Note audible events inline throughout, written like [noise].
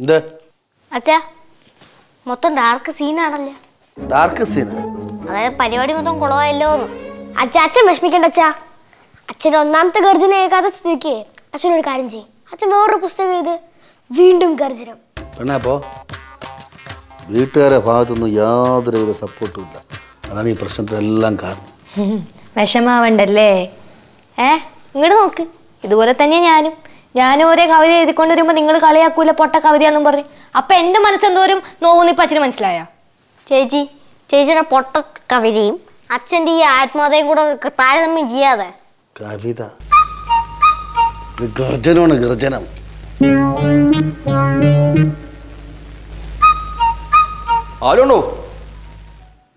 എന്ത്? അച്ഛാ മൊത്തം ഡാർക്ക് സീനാണല്ലേ ഡാർക്ക് സീന് അതായത് പരിപാടി മൊത്തം കുളമായല്ലോ അച്ഛ അച്ഛാ അച്ഛൻ വിഷമിക്കണ്ട അച്ഛാ. അച്ഛന്റെ ഒന്നാമത്തെ ഗർജന കേൾക്കാത്ത സ്ഥിതിക്ക് അച്ഛനൊരു കാര്യം ചെയ്യും. അച്ഛൻ വേറൊരു പുസ്തകം ഇത് വീണ്ടും ഗർജനം. പെണ്ണേ അപ്പോ വീട്ടുകാരെ ഭാഗത്തുനിന്ന് യാതൊരുവിധ സപ്പോർട്ടും ഇല്ല. അതാണ് ഈ പ്രശ്നത്തിനെല്ലാം കാരണം. [laughs] വിഷമാവണ്ടല്ലേ? ഏ ഇങ്ങോട്ട് നോക്ക്. ഇതുപോലെ തന്നെ ഞാനും. ഞാനും ഒരേ കവിത എഴുതിക്കൊണ്ട് വരുമ്പോൾ നിങ്ങൾ കളിയാക്കൂല പൊട്ട കവിതയാന്നും പറഞ്ഞു. അപ്പൊ എന്റെ മനസ്സെന്തോരും നോവുന്ന് ഇപ്പൊ അച്ഛന് മനസ്സിലായ? ചേച്ചി ചേച്ചിയുടെ പൊട്ട കവിതയും അച്ഛന്റെ ഈ ആത്മാതയും കൂടെ താരതമ്യം ചെയ്യാതെ. കവിത. ഗർജനമാണ് ഗർജനം. ബാലുണ്ടോ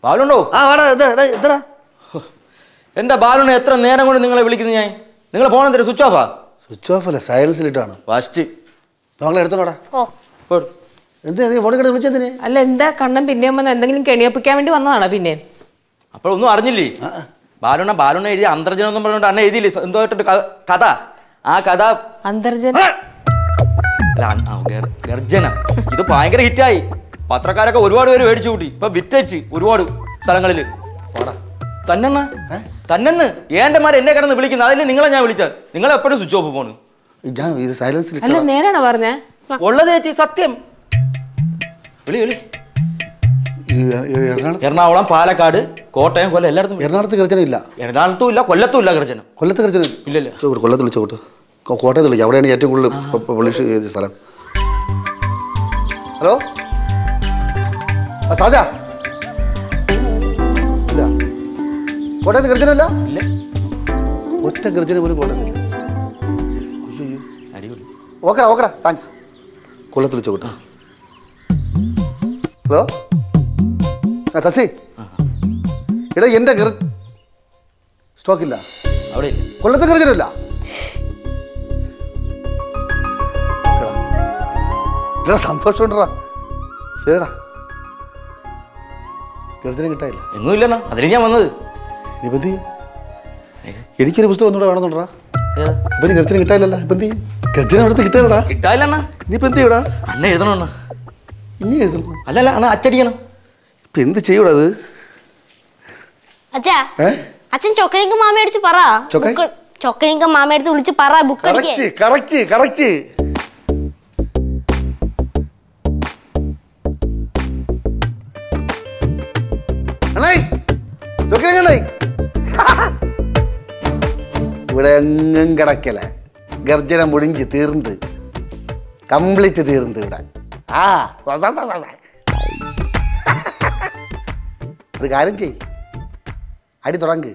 ബാലുണ്ടോ ആ എടാ എന്റെ ബാലുനെ എത്ര നേരം കൊണ്ട് നിങ്ങളെ വിളിക്കുന്നു ഞാൻ? നിങ്ങളെ ഫോൺ എന്തൊരു സ്വിച്ച് ഓഫാ സ്വിച്ച് ഓഫ് അല്ല സൈലൻസിലിട്ടാണ് ഫസ്റ്റ് നമ്മളെ എടുത്തോടാ ഓ. എന്താ നീ ഫോണിൽ കിടന്ന് വിളിച്ചെന്തിന് അല്ല എന്താ കണ്ണൻ പിന്നെ വന്ന് എന്തെങ്കിലും കെണിയപ്പിക്കാൻ വേണ്ടി വന്നതാണോ പിന്നെ? അപ്പോൾ ഒന്നും അറിഞ്ഞില്ലേ? ബാലുണ്ണ ബാലുണ്ണ എഴുതി അന്തർജനം എന്ന് പറഞ്ഞുകൊണ്ട് അണ്ണ എഴുതിയില്ലേ? എന്തോ കഥ? ആ കഥ അന്തർജന? ഗർജനം. ഇത് ഭയങ്കര ഹിറ്റായി പത്രക്കാരൊക്കെ ഒരുപാട് പേര് മേടിച്ചു കൂട്ടി. ഇപ്പൊ വിറ്റച്ച് ഒരുപാട് സ്ഥലങ്ങളിൽ തന്നെണ്ണ തന്നെന്ന് ഏണ്ടമാർ എന്നെ കിടന്ന് വിളിക്കുന്നത് അതിന് നിങ്ങളെ ഞാൻ വിളിച്ചത്. നിങ്ങൾ എപ്പോഴും സ്വിച്ച് ഓഫ് പോണ് ഞാൻ ഇത് സൈലൻസിൽ അല്ല നേരാണോ പറഞ്ഞേ? ഉള്ളത് ചേച്ചി സത്യം. വിളി വിളി. എറണാകുളം പാലക്കാട് കോട്ടയം കൊല്ലം എല്ലായിടത്തും എറണാകുളത്ത് ഗർജന ഇല്ല. എറണാകുളത്തും ഇല്ല കൊല്ലത്തും ഇല്ല ഗർജനം കൊല്ലത്ത് ഗർജന ഇല്ലല്ല കൊല്ലത്ത് വിളിച്ചോട്ട് കോട്ടയത്ത് വിളിച്ചു അവിടെയാണ് ഏറ്റവും കൂടുതൽ പബ്ലിഷ് ചെയ്ത സ്ഥലം. ഹലോ? സാജ. കോട്ടയത്ത് ഗർജനമില്ല? ഇല്ല. ഒറ്റ ഗർജന പോലും കോട്ടയത്തില്ല അടിപൊളി. ഓക്കെടാ ഓക്കെടാ താങ്ക്സ് കൊല്ലത്ത് ചോട്ടാ ഹലോ? ആ തസി എടാ എന്റെ ഗർ സ്റ്റോക്കില്ല അവിടെ കൊല്ലത്ത് ഗർജനമില്ല. എടാ സന്തോഷമുണ്ടടാ. ശരിടാ ഗർജനം കിട്ടായില്ല എങ്ങും ഇല്ലണ്ണ അതിന് ഞാൻ വന്നത്. ചെയ്യും എനിക്കൊരു പുസ്തകം ഒന്നുകൂടെ വേണമെന്നുണ്ടാ അപ്പൊ നീ ഗർജന കിട്ടാനില്ലല്ലോ ഇപ്പം എന്ത് ചെയ്യും ഗർജനം അവിടുത്തെ കിട്ടാ കിട്ടായില്ലണ്ണ ഇനിയിപ്പോ എന്ത് ചെയ്യടാ? അല്ല എഴുതണം അണ്ണ ഇനി എഴുതണം. അല്ലല്ല അണ്ണ അച്ചടിക്കണം. ഇപ്പൊ എന്ത് ചെയ്യൂടാ അത്? അച്ഛാ അച്ഛൻ മാമ മാമയടിച്ച് പറ. ചോക്ലേറ്റ് മാമ ചൊക്കലിങ്ക മാമയടുത്ത് വിളിച്ച് പറ ബുക്ക് കറക്റ്റ് കറക്റ്റ് കറക്റ്റ്. ചൊക്കരങ്ങണ്ണായി ഇവിടെ എങ്ങും കിടക്കല. ഗർജനം മുടിഞ്ച് തീർന്നത് കംപ്ലീറ്റ് തീർന്നത് ഇവിടെ. ആ ഒരു കാര്യം ചെയ് അടി തുടങ്ങ്.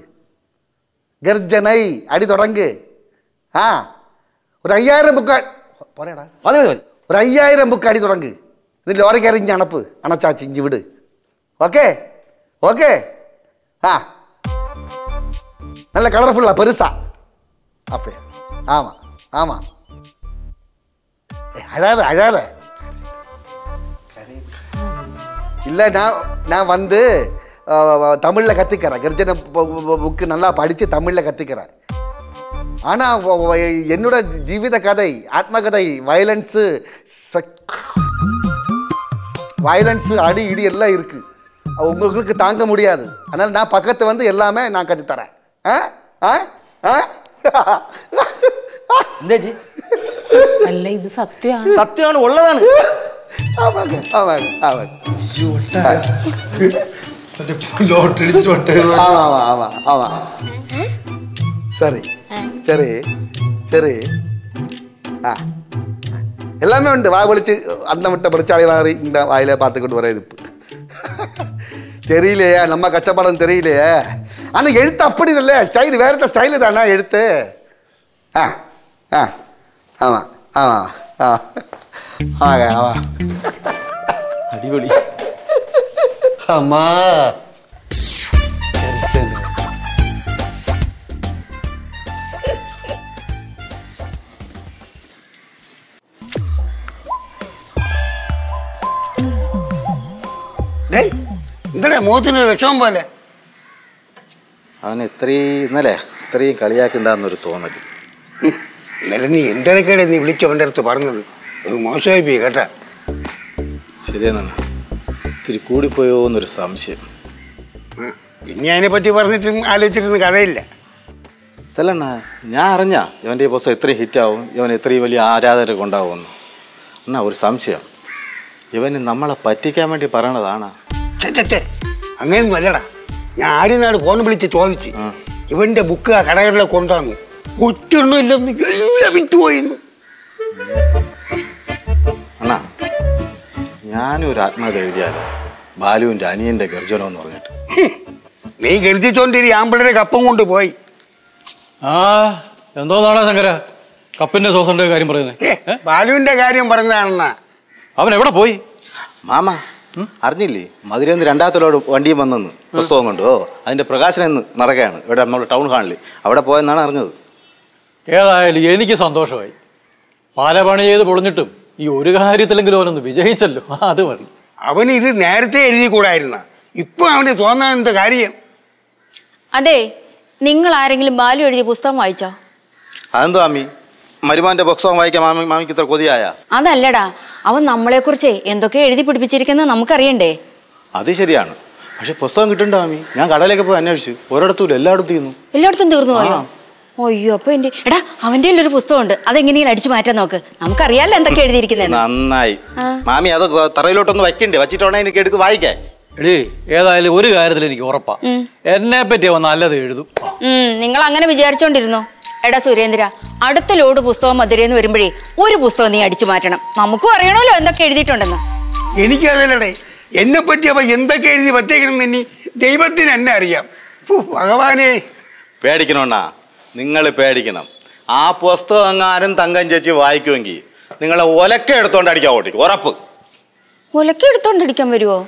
ഗർജനൈ അടി തുടങ്ങ്. ആ ഒരു അയ്യായിരം ബുക്ക് പോരേടാ. ഒരു അയ്യായിരം ബുക്ക് അടി തുടങ്ങ്. ഇത് ലോറി കയറി ഇഞ്ഞ് അണപ്പ്. അണച്ചാച്ചി ഇഞ്ചി വിട്. ഓക്കെ? ഓക്കെ? ஆ. நல்ல கலர்ஃபுல்லா பெருசா. அப்பே ஆமா ஆமா. அழாத அழாத. இல்லை நான் நான் வந்து தமிழில் கற்றுக்கிறேன் கிருஜன புக்கு நல்லா படித்து தமிழில் கற்றுக்கிறேன் ஆனால் என்னோட ஜீவித கதை ஆத்மகதை வயலன்ஸு வயலன்ஸு அடி இடி எல்லாம் இருக்குது உங்களுக்கு தாங்க முடியாது அதனால் நான் பக்கத்து வந்து எல்லாமே நான் கற்றுத்தரேன் ஆ ஆ ஆ എന്തേച്ചി അല്ല ഇത് സത്യമാണ് സത്യമാണ് ഉള്ളതാണ് ஆமாங்க ஆமாங்க ஆமாங்க ஆமா ஆமா ஆமா ஆமா சரி சரி சரி ஆ எல்லாமே உண்டு வாய் ஒழிச்சு அந்த முட்டை படிச்சாலே மாதிரி இந்த வாயில பார்த்துக்கிட்டு வர இதுப்பு தெரியலையே நம்ம கஷ்டப்படம் தெரியலையே. ஆனால் எழுத்து அப்படி இல்லை ஸ்டைல் வேறு ஸ்டைலு தானே எழுத்து. ஆ ஆ ஆமாம் ஆமாம் ஆ. ஆ ஆமாம் அடிபொலி. ஆமா டேய். ഡേയ് എന്താടാ മുഖത്തിന് വിഷമം പോലെ. അവന് ഇത്രയും ഇന്നലെ ഇത്രയും കളിയാക്കിണ്ടാന്നൊരു തോന്നൽ ഇന്നലെ നീ എന്തിനൊക്കെയാണ് നീ വിളിച്ചു അവന്റെ അടുത്ത് പറഞ്ഞത്? ഒരു മോശമായി പോയി കേട്ടാ. ശരിയാണ് ഇത്തിരി കൂടിപ്പോയോ എന്നൊരു സംശയം. ഇനി അതിനെ അതിനെപ്പറ്റി പറഞ്ഞിട്ടും ആലോചിച്ചിട്ടൊന്നും കഥയില്ല. അതല്ലണ്ണ ഞാൻ അറിഞ്ഞ ഇവന്റെ ഈ പുസ്തകം ഇത്രയും ഹിറ്റാവും ഇവൻ ഇത്രയും വലിയ ആരാധകരൊക്കെ ഉണ്ടാവുമെന്ന്. എന്നാ ഒരു സംശയം. ഇവന് നമ്മളെ പറ്റിക്കാൻ വേണ്ടി പറയണതാണ്. അങ്ങനെയൊന്നും അല്ലടാ. ഞാൻ ആര്യനാട് ഫോൺ വിളിച്ച് ചോദിച്ച്. ഇവന്റെ ബുക്ക് ആ കടകളിലെ കൊണ്ടുവന്നു. ഒറ്റൊന്നും ഇല്ലെന്ന് എല്ലാം വിറ്റുപോയിന്ന്. അണ്ണാ ഞാനൊരു ആത്മകഥ എഴുതിയാലോ? ബാലുവിന്റെ അനിയന്റെ ഗർജനം എന്ന് പറഞ്ഞിട്ട്. നീ ഗർജിച്ചോണ്ടിരി ആമ്പിളരെ കപ്പം കൊണ്ട് പോയി ആ എന്തോ നാടാ ശങ്കര? കപ്പിന്റെ സോസന്റെ കാര്യം പറയുന്നത് ബാലുവിന്റെ കാര്യം പറഞ്ഞതാണെന്നാ. അവൻ എവിടെ പോയി? മാമ അറിഞ്ഞില്ലേ? മധുരന്ന് രണ്ടാമത്തെ രണ്ടാമത്തോട് വണ്ടിയും വന്നെന്ന് പുസ്തകം കൊണ്ട്. അതിന്റെ അതിന്റെ പ്രകാശനം ഇന്ന് നടക്കുകയാണ്. ഇവിടെ നമ്മൾ ടൗൺ ഹാളിൽ അവിടെ പോയെന്നാണ് അറിഞ്ഞത്. ഏതായാലും എനിക്ക് സന്തോഷമായി. പല പണി ചെയ്ത് പൊളിഞ്ഞിട്ടും ഈ ഒരു കാര്യത്തിലെങ്കിലും അവനൊന്ന് വിജയിച്ചല്ലോ. അത് മതി. അവന് ഇത് നേരത്തെ എഴുതി കൂടായിരുന്ന. ഇപ്പൊ അവന് തോന്നാൻ കാര്യം. അതെ നിങ്ങൾ ആരെങ്കിലും ബാലു എഴുതിയ പുസ്തകം വായിച്ചോ? അതെന്തോ മാമി മരുമാന്റെ പുസ്തകം വായിക്കാൻ മാമി മാമിക്ക് ഇത്ര കൊതിയായ? അതല്ലടാ അവൻ നമ്മളെ കുറിച്ച് എന്തൊക്കെ എഴുതി പിടിപ്പിച്ചിരിക്കുന്നത് നമുക്കറിയണ്ടേ? അത് ശരിയാണ്. പക്ഷെ പുസ്തകം കിട്ടണ്ട മാമി. ഞാൻ കടയിലേക്ക് പോയി അന്വേഷിച്ചു. ഒരിടത്തും എല്ലായിടത്തും ചെയ്യുന്നു എല്ലായിടത്തും തീർന്നു പോയോ? അയ്യോ അപ്പൊ എന്റെ എടാ അവന്റെ ഒരു പുസ്തകമുണ്ട്. അതെങ്ങനെയും അടിച്ചു മാറ്റാൻ നോക്ക്. നമുക്കറിയാലോ എന്തൊക്കെ എഴുതിയിരിക്കുന്നത് നന്നായി. മാമി അത് തറയിലോട്ടൊന്ന് വയ്ക്കണ്ടേ? വച്ചിട്ടുണ്ടെങ്കിൽ എനിക്ക് എടുത്ത് വായിക്കാൻ. എടീ ഏതായാലും ഒരു കാര്യത്തിൽ എനിക്ക് ഉറപ്പാ. എന്നെ പറ്റി അവൻ നല്ലത് എഴുതും. നിങ്ങൾ അങ്ങനെ വിചാരിച്ചോണ്ടിരുന്നോ? എടാ സുരേന്ദ്ര അടുത്ത ലോഡ് പുസ്തകം മധുരയെന്ന് വരുമ്പോഴേ ഒരു പുസ്തകം നീ അടിച്ചു മാറ്റണം. നമുക്കും അറിയണമല്ലോ എന്തൊക്കെ എഴുതിയിട്ടുണ്ടെന്ന്. എനിക്കതല്ലടേ എന്നെ പറ്റി അപ്പൊ എന്തൊക്കെ എഴുതി പറ്റേക്കണം ഇനി ദൈവത്തിന് എന്നെ അറിയാം. ഫു, ഭഗവാനെ. പേടിക്കണോണ്ണാ? നിങ്ങൾ പേടിക്കണം. ആ പുസ്തകം എങ്ങാനും തങ്കം ചേച്ചി വായിക്കുമെങ്കിൽ നിങ്ങളെ ഒലക്ക എടുത്തോണ്ട് അടിക്കാൻ ഓട്ടിക്കും ഉറപ്പ്. ഒലക്ക എടുത്തോണ്ട് അടിക്കാൻ വരുമോ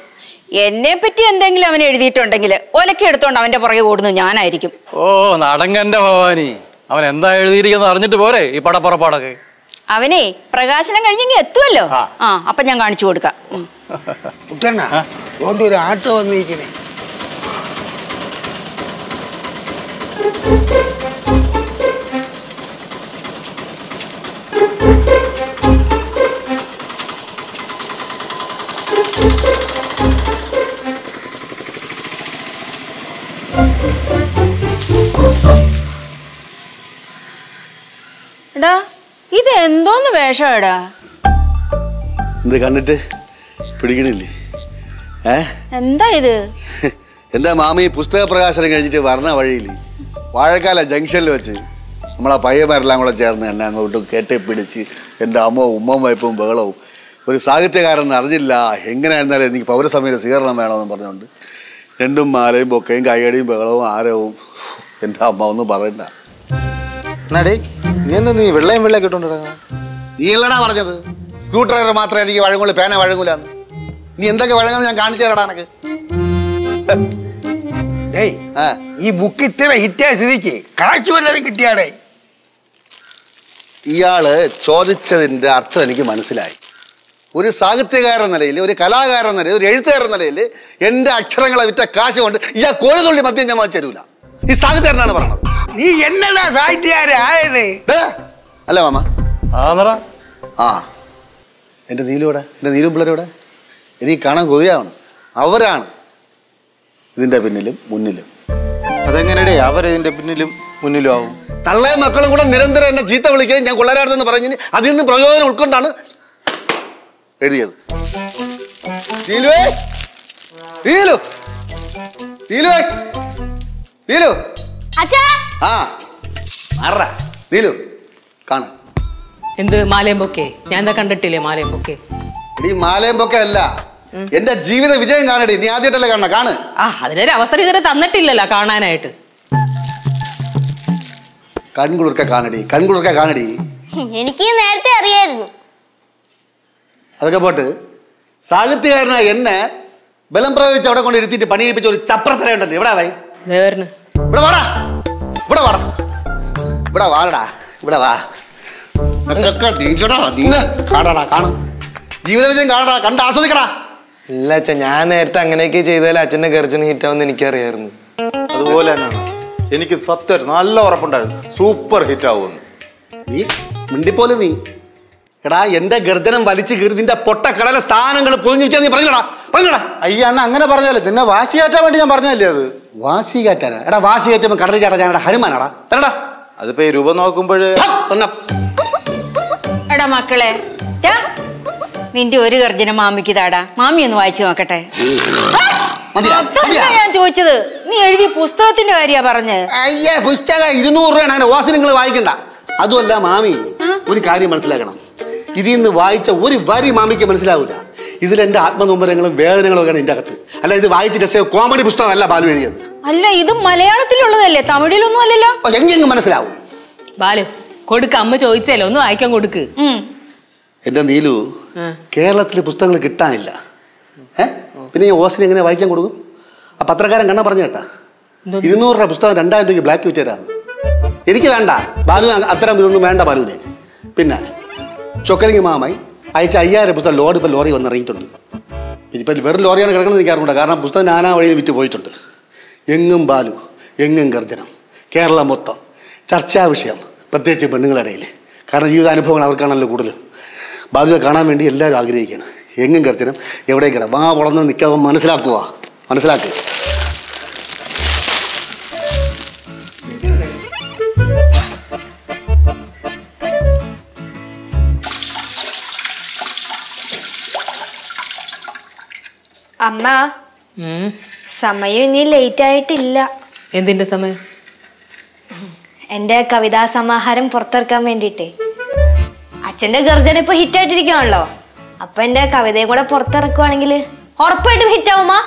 എന്നെ പറ്റി എന്തെങ്കിലും അവൻ എഴുതിയിട്ടുണ്ടെങ്കിൽ ഒലക്ക എടുത്തോണ്ട് അവന്റെ പുറകെ ഓടുന്നത് ഞാനായിരിക്കും. ഓ നടങ്ങന്റെ ഭവാനി. അവൻ എന്താ എഴുതിയിരിക്കുന്നത് അറിഞ്ഞിട്ട് പോരെ ഈ പടപ്പുറപ്പാടൊക്കെ? അവനെ പ്രകാശനം കഴിഞ്ഞെങ്കിൽ എത്തുമല്ലോ ആ. അപ്പൊ ഞാൻ കാണിച്ചു കൊടുക്കാം. ഒരു ആട്ടോ വന്നിരിക്കണേ. എടാ ഇത് എന്തോന്ന് വേഷം എടാ? ഇത് കണ്ടിട്ട്? പിടിക്കണില്ലേ? ഏ? എന്താ ഇത്? എന്താ മാമി പുസ്തക പ്രകാശനം കഴിഞ്ഞിട്ട് വരണ വഴിയിൽ വാഴക്കാല ജംഗ്ഷനിൽ വെച്ച് നമ്മളെ പയ്യന്മാരെല്ലാം കൂടെ ചേർന്ന് എന്നെ അങ്ങോട്ട് കെട്ടിപ്പിടിച്ച് എന്റെ അമ്മവും ഉമ്മവും വയ്പ്പും ബഹളവും. ഒരു സാഹിത്യകാരൻ അറിഞ്ഞില്ല. എങ്ങനെയായിരുന്നാലും എനിക്ക് പൗരസമീര സ്വീകരണം വേണമെന്ന് പറഞ്ഞുകൊണ്ട് രണ്ടും മാലയും ബൊക്കയും കൈയടിയും ബഹളവും ആരവും എന്റെ അമ്മ ഒന്നും പറയണ്ട. എന്നാടേ? നീ എന്താ നീ വെള്ളയും വെള്ളയൊക്കെ ഇട്ടോണ്ടിറങ്ങാ നീ അല്ലടാ പറഞ്ഞത്. സ്ക്രൂ ഡ്രൈവർ മാത്രമേ എനിക്ക് വഴങ്ങുള്ളൂ പേന വഴങ്ങൂലെന്ന്. നീ എന്തൊക്കെ വഴങ്ങുന്ന ഞാൻ കാണിച്ചു തരടാ എനക്ക് ഈ ബുക്ക് ഇത്ര ഹിറ്റായ സ്ഥിതിക്ക് കാഴ്ച വല്ലതും കിട്ടിയാടേ? ഇയാൾ ചോദിച്ചതിന്റെ അർത്ഥം എനിക്ക് മനസ്സിലായി. ഒരു സാഹിത്യകാരൻ നിലയിൽ ഒരു കലാകാരൻ നിലയിൽ ഒരു എഴുത്തുകാരൻ നിലയിൽ എന്റെ അക്ഷരങ്ങളെ വിറ്റ കാശ് കൊണ്ട് ഇയാൾ കോഴിതുള്ളി മദ്യം ഞാൻ വാങ്ങിച്ചു തരൂല. ഈ സാഹിത്യകാരനാണ് പറഞ്ഞത്. നീ എന്നടാ സാഹിത്യകാരായത് അല്ല മാമ? ആ എന്റെ നീലൂടെ എന്റെ നീലും പിള്ളേരുടെ എനിക്ക് കാണാൻ കൊതിയാവണം. അവരാണ് ഇതിന്റെ പിന്നിലും മുന്നിലും. അതെങ്ങനെടേ? അവരിതിന്റെ പിന്നിലും മുന്നിലും ആവും. തള്ളയും മക്കളും കൂടെ നിരന്തരം എന്നെ ചീത്ത വിളിക്കുകയും ഞാൻ കൊള്ളരാടുന്നെന്ന് പറഞ്ഞു അതിൽ നിന്ന് പ്രയോജനം ഉൾക്കൊണ്ടാണ് എഴുതിയത്. നീലുവേ. നീലു. നീലുവേ. നീലു. അച്ഛാ. ആ മാറ. നീലു കാണ. എന്ത് മാലയമ്പൊക്കെ ഞാൻ എന്താ കണ്ടിട്ടില്ലേ മാലയമ്പൊക്കെ മാലയമ്പൊക്കെ മാലയും പൊക്കെ അല്ല. എന്റെ ജീവിത വിജയം കാണടി. നീ ആദ്യമായിട്ടല്ലേ കാണണ? കാണ്. ആ അതിനൊരു അവസരം ഇതുവരെ തന്നിട്ടില്ലല്ലോ കാണാനായിട്ട്. കൺകുളിർക്ക കാണടി. കൺകുളിർക്ക കാണടി. എനിക്ക് നേരത്തെ അറിയായിരുന്നു. അതൊക്കെ പോട്ട്. സാഹിത്യകാരനായ എന്നെ ബലം പ്രയോഗിച്ച് അവിടെ കൊണ്ട് ഇരുത്തിയിട്ട് പണി ചെയ്യിപ്പിച്ച ഒരു ചപ്രത്തരയുണ്ടല്ലോ എവിടെ ആവായി ദേവരന്. ഇവിടെ വാടാ. ഇവിടെ വാടാ. ഇവിടെ വാടാ. ഇവിടെ വാ. കാണടാ കാണ. ജീവിത വിജയം കാണടാ കണ്ട് ആസ്വദിക്കടാ. ഇല്ല അച്ഛൻ ഞാൻ നേരത്തെ അങ്ങനെയൊക്കെ ചെയ്താൽ അച്ഛന്റെ ഗർജന ഹിറ്റാവുന്ന എനിക്കറിയായിരുന്നു. അതുപോലെ തന്നെയാണ് എനിക്ക് സത്യം നല്ല ഉറപ്പുണ്ടായിരുന്നു. സൂപ്പർ ഹിറ്റ് ആവുമെന്ന്. നീ മിണ്ടിപ്പോലെ നീ. എടാ എന്റെ ഗർജനം വലിച്ചു കീറി നിന്റെ പൊട്ട കടല സ്ഥാനങ്ങൾ പൊതിഞ്ഞു വെച്ചാൽ നീ പറഞ്ഞടാ പറഞ്ഞടാ അയ്യ അണ്ണ അങ്ങനെ പറഞ്ഞാലേ നിന്നെ വാശി കയറ്റാൻ വേണ്ടി ഞാൻ പറഞ്ഞല്ലേ അത്? വാശി കയറ്റാനാ എടാ വാശി കയറ്റുമ്പോൾ കടലിൽ ചാടാ ഞാൻ ഹനുമാനാടാ. തരടാ. അതിപ്പോ ഈ രൂപ നോക്കുമ്പോഴേ എടാ മക്കളെ. ടാ, നിന്റെ ഒരു ഗർജന മാമിക്ക് താടാ. മാമി ഒന്ന് വായിച്ചു നോക്കട്ടെ. ഞാൻ ചോദിച്ചത്. നീ എഴുതിയ പുസ്തകത്തിന്റെ കാര്യാ പറഞ്ഞ്. അയ്യ പുസ്തകം ഇരുന്നൂറ് രൂപയാണ്. അങ്ങനെ ഓസ് നിങ്ങൾ വായിക്കണ്ട. അതുമല്ല മാമി ഒരു കാര്യം മനസ്സിലാക്കണം. ഇതിൽ നിന്ന് വായിച്ച ഒരു വരി മാമിക്ക് മനസ്സിലാവില്ല. ഇതിൽ എന്റെ ആത്മനൊമ്പരങ്ങളും വേദനകളും ഒക്കെയാണ് ഇതിന്റെ അകത്ത്. അല്ല ഇത് വായിച്ച രസ കോമഡി പുസ്തകമല്ല ബാലു എഴുതിയത്? അല്ല ഇത് മലയാളത്തിലുള്ളതല്ലേ? തമിഴിലൊന്നും അല്ലല്ലോ? എങ്ങനെ മനസ്സിലാവും. ബാലു കൊടുക്ക. അമ്മ ചോദിച്ചല്ലോ ഒന്ന് വായിക്കാൻ കൊടുക്ക്. എന്റെ നീലു കേരളത്തിൽ പുസ്തകങ്ങൾ കിട്ടാനില്ല. ഏ? പിന്നെ ഈ ഓസിന് എങ്ങനെ വായിക്കാൻ കൊടുക്കും? ആ പത്രക്കാരൻ കണ്ണ പറഞ്ഞു കേട്ടാ. ഇരുന്നൂറ് രൂപ പുസ്തകം രണ്ടായിരം രൂപയ്ക്ക് ബ്ലാക്ക് വിറ്റേരാന്ന് എനിക്ക് വേണ്ട. ബാലു അത്തരം ഇതൊന്നും വേണ്ട ബാലുവിനെ. പിന്നെ ചൊക്കലിങ് മാമായി അയച്ച അയ്യായിരം പുസ്തകം ലോഡ് ഇപ്പം ലോറി വന്ന് ഇറങ്ങിയിട്ടുണ്ട്. ഇനിയിപ്പോൾ വെറും ലോറിയാണ് കിടക്കുന്നത് എനിക്ക് കാരണം പുസ്തകം നാനാ വഴി വിറ്റ് പോയിട്ടുണ്ട്. എങ്ങും ബാലു എങ്ങും ഗർജനം. കേരളം മൊത്തം. ചർച്ചാ വിഷയം. പ്രത്യേകിച്ച് പെണ്ണുങ്ങളിടയിൽ. കാരണം ജീവിതാനുഭവങ്ങൾ അവർക്കാണല്ലോ കൂടുതൽ. ബാലുവിനെ കാണാൻ വേണ്ടി എല്ലാവരും ആഗ്രഹിക്കുകയാണ്. എങ്ങും ഗർജനം എവിടേക്കാണ് വാ വളർന്ന് നിൽക്കാതെ മനസ്സിലാക്കുക മനസ്സിലാക്കുക അമ്മ സമയം ഇനി ലേറ്റ് ആയിട്ടില്ല. എന്തിന്റെ സമയം? എന്റെ കവിതാ സമാഹാരം പുറത്തിറക്കാൻ വേണ്ടിട്ടേ അച്ഛന്റെ ഗർജന ഇപ്പൊ ഹിറ്റ് ആയിട്ടിരിക്കുകയാണല്ലോ അപ്പൊ എന്റെ കവിതയും കൂടെ പുറത്തിറക്കുവാണെങ്കിൽ ഉറപ്പായിട്ടും ഹിറ്റ് ആവുമാ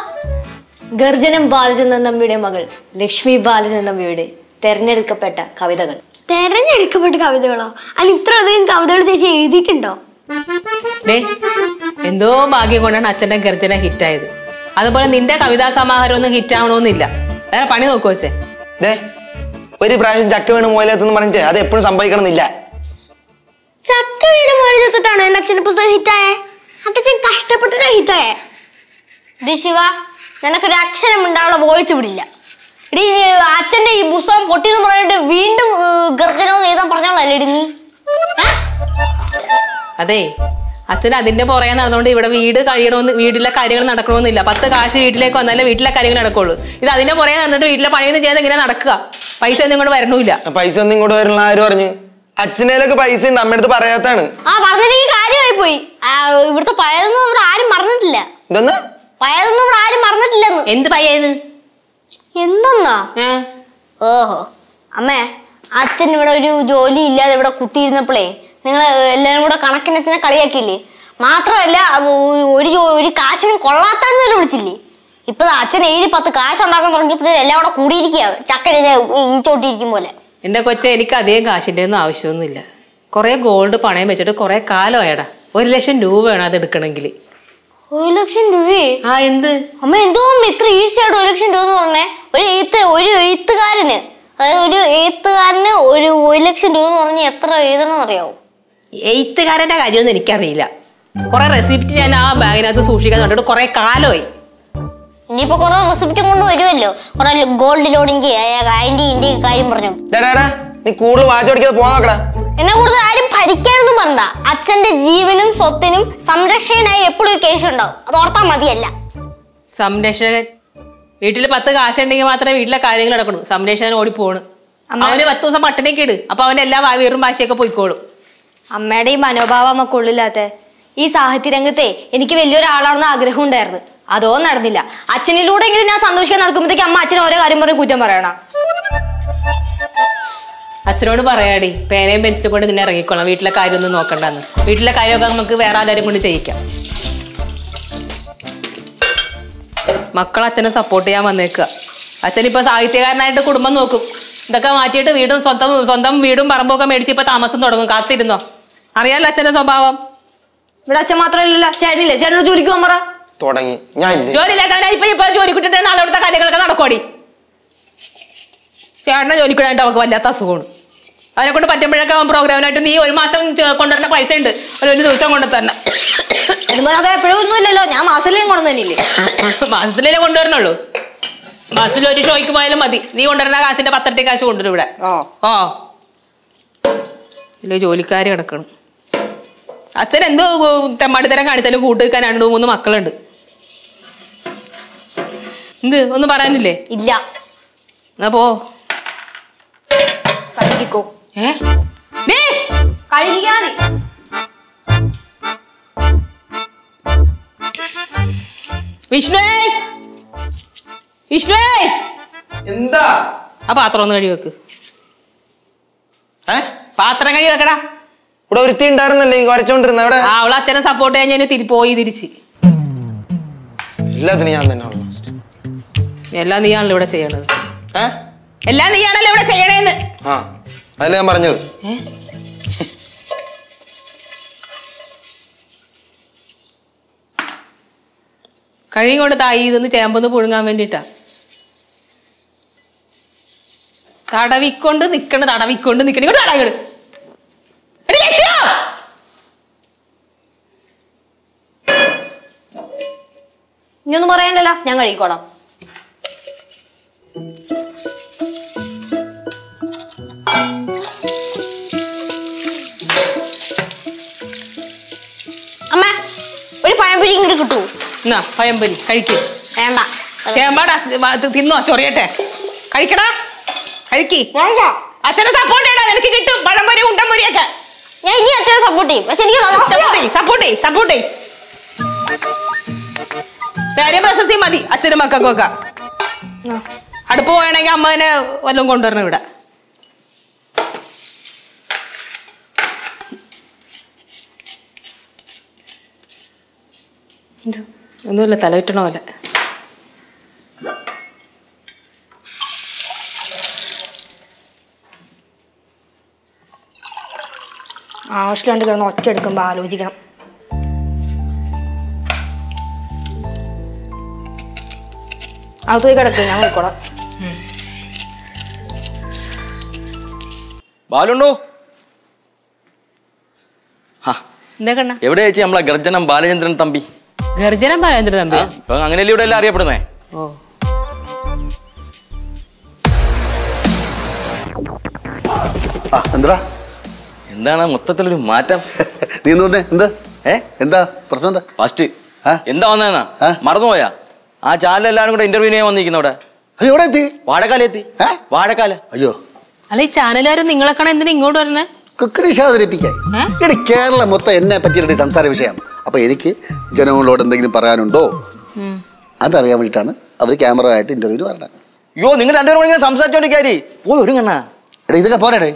ഗർജനം ബാലചന്ദ്രൻ തമ്പിയുടെ മകൾ ലക്ഷ്മി ബാലചന്ദ്രൻ തമ്പിയുടെ തെരഞ്ഞെടുക്കപ്പെട്ട കവിതകൾ. തെരഞ്ഞെടുക്കപ്പെട്ട കവിതകളോ? അല്ല ഇത്ര അധികം കവിതകൾ ചേച്ചി എഴുതിയിട്ടുണ്ടോ? ദേ എന്തോ ഭാഗ്യം കൊണ്ടാണ് അച്ഛന്റെ ഗർജന ഹിറ്റായത് അതുപോലെ നിന്റെ കവിതാ സമാഹാരം ഒന്നും ഹിറ്റ് ആവണമെന്നില്ല വേറെ പണി നോക്കു വെച്ചേ ദേ ഒരു പ്രാവശ്യം ചക്ക വീണ് മോയിലെത്തെന്ന് പറഞ്ഞിട്ട് അത് എപ്പോഴും സംഭവിക്കണമെന്നില്ല. ചക്ക വീണ് പോലെ ചെത്തിട്ടാണ് എന്റെ അച്ഛന്റെ പുസ്തകം ഹിറ്റായേ അച്ഛൻ കഷ്ടപ്പെട്ടിട്ടാ ഹിറ്റായേ ഇത് ശിവ നിനക്കൊരു അക്ഷരം ഉണ്ടാവുള്ള വോയിസ് വിടില്ല എടി അച്ഛന്റെ ഈ പുസ്തകം പൊട്ടിന്ന് പറഞ്ഞിട്ട് വീണ്ടും ഗർജനവും എഴുതാൻ പറഞ്ഞോളല്ലേ ഇടി നീ? അതെ അച്ഛൻ അതിന്റെ പുറകെ നടന്നുകൊണ്ട് ഇവിടെ വീട് കഴിയണമെന്ന് വീട്ടിലെ കാര്യങ്ങൾ നടക്കണമെന്നില്ല പത്ത് കാശ് വീട്ടിലേക്ക് വന്നാലേ വീട്ടിലെ കാര്യങ്ങൾ നടക്കുള്ളൂ. ഇത് അതിന്റെ പുറകെ നടന്നിട്ട് വീട്ടിലെ പണിയൊന്നും ചെയ്യാതെ ഇങ്ങനെ നടക്കുക. പൈസ ഒന്നും ഇങ്ങോട്ട് വരണമില്ല പൈസ ഒന്നും ഇങ്ങോട്ട് വരണ ആരും പറഞ്ഞു? അച്ഛനേലൊക്കെ പൈസ ഉണ്ട് അമ്മയടുത്ത് പറയാത്താണ്. ആ പറഞ്ഞില്ലെങ്കിൽ കാര്യമായി പോയി. ഇവിടുത്തെ പഴയതൊന്നും ഇവിടെ ആരും മറന്നിട്ടില്ല. ഇതൊന്ന് പഴയതൊന്നും ഇവിടെ ആരും മറന്നിട്ടില്ലെന്ന്. എന്ത് പയ്യത് എന്തെന്നാ? ഓഹോ. അമ്മേ അച്ഛൻ ഇവിടെ ഒരു ജോലി ഇല്ലാതെ ഇവിടെ കുത്തിയിരുന്നപ്പോഴേ നിങ്ങൾ എല്ലാവരും കൂടെ കണക്കിന് അച്ഛനെ കളിയാക്കിയില്ലേ? മാത്രമല്ല ഒരു ഒരു കാശിനും കൊള്ളാത്തതെന്ന് തന്നെ വിളിച്ചില്ലേ? ഇപ്പൊ അച്ഛൻ എഴുതി പത്ത് കാശ് ഉണ്ടാക്കാൻ തുടങ്ങിയപ്പോൾ എല്ലാം കൂടെ കൂടിയിരിക്കുക ചക്കര ഈച്ചോട്ടിരിക്കും പോലെ. എന്റെ കൊച്ചെ എനിക്ക് അധികം കാശിന്റെ ഒന്നും ആവശ്യമൊന്നുമില്ല. കുറെ ഗോൾഡ് പണയം വെച്ചിട്ട് കുറെ കാലമായടാ ഒരു ലക്ഷം രൂപ വേണം അത് എടുക്കണമെങ്കിൽ. ഒരു ലക്ഷം രൂപയേ ആ എന്ത്? അമ്മ എന്തോ ഇത്ര ഈസി ആയിട്ട് ഒരു ലക്ഷം രൂപ എന്ന് പറഞ്ഞേ? ഒരു എഴുത്ത് ഒരു എഴുത്തുകാരന്. അതായത് ഒരു എഴുത്തുകാരന് ഒരു ഒരു ലക്ഷം രൂപ എന്ന് പറഞ്ഞാൽ എത്ര എഴുതണമെന്ന് അറിയാവോ എഴുത്തുകാരന്റെ കാര്യമൊന്നും എനിക്കറിയില്ല. കുറെ റെസിപ്റ്റ് ഞാൻ ആ ബാഗിനകത്ത് സൂക്ഷിക്കാൻ കണ്ടിട്ട് കുറെ കാലമായി. ഇനിയിപ്പോ കുറെ റെസിപ്റ്റ് കൊണ്ട് വരുമല്ലോ. കുറെ ഗോൾഡ് അതിന്റെ ഇതിന്റെ കാര്യം പറഞ്ഞു. നീ കൂടുതൽ വാച്ചോടിക്കാതെ പോകാൻ നോക്കടാ. എന്നെ കൂടുതൽ ആരും ഭരിക്കാനൊന്നും പറഞ്ഞ അച്ഛന്റെ ജീവനും സ്വത്തിനും സംരക്ഷകനായി എപ്പോഴും കേസ് ഉണ്ടാവും. അത് ഓർത്താ മതിയല്ല. സംരക്ഷകൻ വീട്ടിൽ പത്ത് കാശുണ്ടെങ്കിൽ മാത്രമേ വീട്ടിലെ കാര്യങ്ങൾ നടക്കണു സംരക്ഷകൻ ഓടി പോണു. അവന് പത്ത് ദിവസം പട്ടണിക്കിട് അപ്പൊ അവന്റെ എല്ലാ വാ- വീറും ഭാഷയൊക്കെ പോയിക്കോളും. അമ്മയുടെ ഈ മനോഭാവം അമ്മ കൊള്ളില്ലാത്ത ഈ സാഹിത്യ രംഗത്തെ എനിക്ക് വലിയൊരാളാണെന്ന് ആഗ്രഹം ഉണ്ടായിരുന്നു അതോ നടന്നില്ല. അച്ഛനിലൂടെ എങ്കിലും ഞാൻ സന്തോഷിക്കാൻ നടക്കുമ്പോഴത്തേക്ക് അമ്മ അച്ഛൻ ഓരോ കാര്യം പറഞ്ഞ് കുറ്റം പറയണം. അച്ഛനോട് പറയാടി പേനയും പെൻസിലും കൊണ്ട് നിന്നെ ഇറങ്ങിക്കോളാം. വീട്ടിലെ കാര്യമൊന്നും നോക്കണ്ടെന്ന്. വീട്ടിലെ കാര്യമൊക്കെ നമുക്ക് വേറെ ആരും കൊണ്ട് ചെയ്യിക്കാം. മക്കൾ അച്ഛനെ സപ്പോർട്ട് ചെയ്യാൻ വന്നേക്കുക അച്ഛൻ ഇപ്പൊ സാഹിത്യകാരനായിട്ട് കുടുംബം നോക്കും. ഇതൊക്കെ മാറ്റിയിട്ട് വീടും സ്വന്തം സ്വന്തം വീടും പറമ്പൊക്കെ മേടിച്ച് ഇപ്പൊ താമസം തുടങ്ങും. കാത്തിരുന്നോ? അറിയാലോ അച്ഛന്റെ സ്വഭാവം? ഇവിടെ അച്ഛൻ മാത്രമല്ലല്ലോ. ചേട്ടനില്ലേ? ചേട്ടനോട് ജോലിക്ക് പോകാൻ പറ. തുടങ്ങി. ഞാൻ ഇല്ലേ? ജോലി ഇല്ലാത്തവനാ ഇപ്പൊ ഇപ്പൊ ജോലി കിട്ടിട്ട് നാളെ അവിടുത്തെ കാര്യങ്ങളൊക്കെ നടക്കോടി ചേട്ടനെ ജോലിക്കിടാനായിട്ട് അവൾക്ക് വല്ലാത്ത അസുഖമാണ്. അവനെ കൊണ്ട് പറ്റുമ്പോഴൊക്കെ അവൻ പ്രോഗ്രാമിനായിട്ട് നീ ഒരു മാസം കൊണ്ടുവരുന്ന പൈസ ഉണ്ട്. ഒരു ഒരു ദിവസം കൊണ്ടു തന്നെ അത് എപ്പോഴും ഒന്നുമില്ലല്ലോ ഞാൻ മാസത്തിലേയും കൊണ്ടു തന്നില്ലേ മാസത്തിലേ കൊണ്ടുവരണുള്ളൂ. മാസത്തിൽ ഒരു ഷോയ്ക്ക് പോയാലും മതി. നീ കൊണ്ടുവരുന്ന കാശിന്റെ പത്തരട്ടി കാശ് കൊണ്ടുവരും ഇവിടെ. ഓ. ഇതിൽ ജോലിക്കാർ കിടക്കണം. അച്ഛൻ എന്തോ തെമ്മാടിത്തരം കാണിച്ചാലും കൂട്ട് വെക്കാൻ രണ്ടു മൂന്ന് മക്കളുണ്ട്. എന്ത്? ഒന്നും പറയാനില്ലേ? ഇല്ല. എന്നാ പോ. കഴുകിക്കോ. ഏ? മതി. വിഷ്ണുവേ വിഷ്ണുവേ എന്താ? ആ പാത്രം ഒന്ന് കഴുകി വെക്ക്. പാത്രം കഴുകി വെക്കടാ. ഇവിടെ വൃത്തി ഉണ്ടായിരുന്നല്ലേ വരച്ചോണ്ടിരുന്ന അവിടെ? ആ അവളെ അച്ഛനെ സപ്പോർട്ട് ചെയ്യാൻ ഞാൻ പോയി തിരിച്ച്. എല്ലാത്തിനും ഞാൻ തന്നെ. എല്ലാം നീയാണല്ലോ ഇവിടെ ചെയ്യണത്. എല്ലാം നീയാണല്ലോ ഇവിടെ ചെയ്യണേന്ന്. ആ അതല്ലേ ഞാൻ പറഞ്ഞത്? കഴിയും കൊണ്ട് തായി ഇതൊന്ന് ചേമ്പൊന്ന് പുഴുങ്ങാൻ വേണ്ടിട്ടാ. തടവിക്കൊണ്ട് നിക്കണ് തടവിക്കൊണ്ട് നിക്കണ. ഇങ്ങോട്ട്. ഇനിയൊന്നും പറയാനല്ല ഞാൻ കഴിക്കോളാം. അമ്മ ഒരു പഴംപൊരി ഇങ്ങോട്ട് കിട്ടൂ. എന്നാ പഴംപൊരി കഴിക്ക്. വേണ്ട. ചേമ്പാടാ തിന്നോ ചൊറിയട്ടെ. കഴിക്കടാ കഴിക്കി. അച്ഛനെ സപ്പോർട്ട് ചെയ്യടാ നിനക്ക് കിട്ടും. പഴംപൊരി ഉണ്ടംപൊരിയൊക്കെ ഞാൻ ഇനി അച്ഛനെ സപ്പോർട്ട് ചെയ്യും. പക്ഷെ എനിക്ക് സപ്പോർട്ട് ചെയ്യും സപ്പോർട്ട് ചെയ്യും സപ്പോർട്ട് ചെയ് കാര്യം പ്രശസ്തി മതി. അച്ഛനും മക്കൾക്കൊക്കെ അടുപ്പ് പോയണെങ്കിൽ അമ്മ തന്നെ വല്ലതും കൊണ്ടുവരണം ഇവിടെ? ഒന്നുമില്ല തലവിറ്റണ പോലെ. ആവശ്യമുണ്ട് കിടന്ന് ഒറ്റ എടുക്കുമ്പോൾ ആലോചിക്കണം. അത് പോയി കിടക്കും ഞാൻ നോക്കോളാം ബാലുണ്ടോ ഹാ. എന്താ കണ്ണ? എവിടെ ചേച്ചി നമ്മളെ ഗർജനം ബാലചന്ദ്രൻ തമ്പി? ഗർജനം ബാലചന്ദ്രൻ തമ്പി? അങ്ങനെയല്ലേ ഇവിടെ എല്ലാം അറിയപ്പെടുന്നേ? ഓ. എന്താ എന്താണ് മൊത്തത്തിലൊരു മാറ്റം? [laughs] നീ എന്താ എന്ത്? ഏ? എന്താ? പ്രശ്നം എന്താ? ഫസ്റ്റ്? എന്താ വന്നേന്നാ? മറന്നുപോയാ? ആ ചാനലെല്ലാരും കൂടെ ഇന്റർവ്യൂ ചെയ്യാൻ വന്നിരിക്കുന്നു അവിടെ. അയ്യോ എവിടെ എത്തി? വാഴക്കാല എത്തി? വാഴക്കാല. അയ്യോ. അല്ല ഈ ചാനലുകാരും നിങ്ങളെ കാണാൻ എന്തിനാ ഇങ്ങോട്ട് വരണേ? കുക്കറീഷ് അവതരിപ്പിക്കാൻ? എടി കേരളം മൊത്തം എന്നെ പറ്റിയുള്ള സംസാര വിഷയം. അപ്പൊ എനിക്ക് ജനങ്ങളോട് എന്തെങ്കിലും പറയാനുണ്ടോ? അതറിയാൻ വേണ്ടിട്ടാണ് അവർ ക്യാമറ ആയിട്ട് ഇന്റർവ്യൂവിന് പറഞ്ഞത് അയ്യോ നിങ്ങൾ രണ്ടുപേരും ഇങ്ങനെ സംസാരിച്ചോണ്ടിരിക്കാരി പോയി ഒരു കണ്ണാ. എടാ ഇതൊക്കെ പോരാടേ.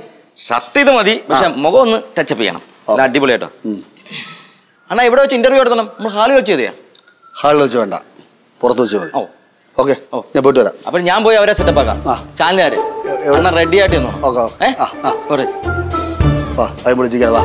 ഷർട്ട് ഇത് മതി. പക്ഷെ മുഖം ഒന്ന് ടച്ചപ്പ് ചെയ്യണം. അടിപൊളിയായിട്ടോ അണ്ണാ ഇവിടെ വെച്ച് ഇന്റർവ്യൂ എടുത്തണം? നമ്മൾ ഹാളിൽ വെച്ച് ചെയ്തയാ? ഹാളിൽ വെച്ച് വേണ്ട. പുറത്ത് വെച്ച് മതി ഓക്കെ ഞാൻ പോയിട്ട് വരാം. അപ്പൊ ഞാൻ പോയി അവരെ സെറ്റപ്പ് ആക്കാം. ചാനലുകാര്? റെഡി ആയിട്ട് ഓക്കെ, ആ ആ, അത് വിളിച്ചിരിക്കാം വാ.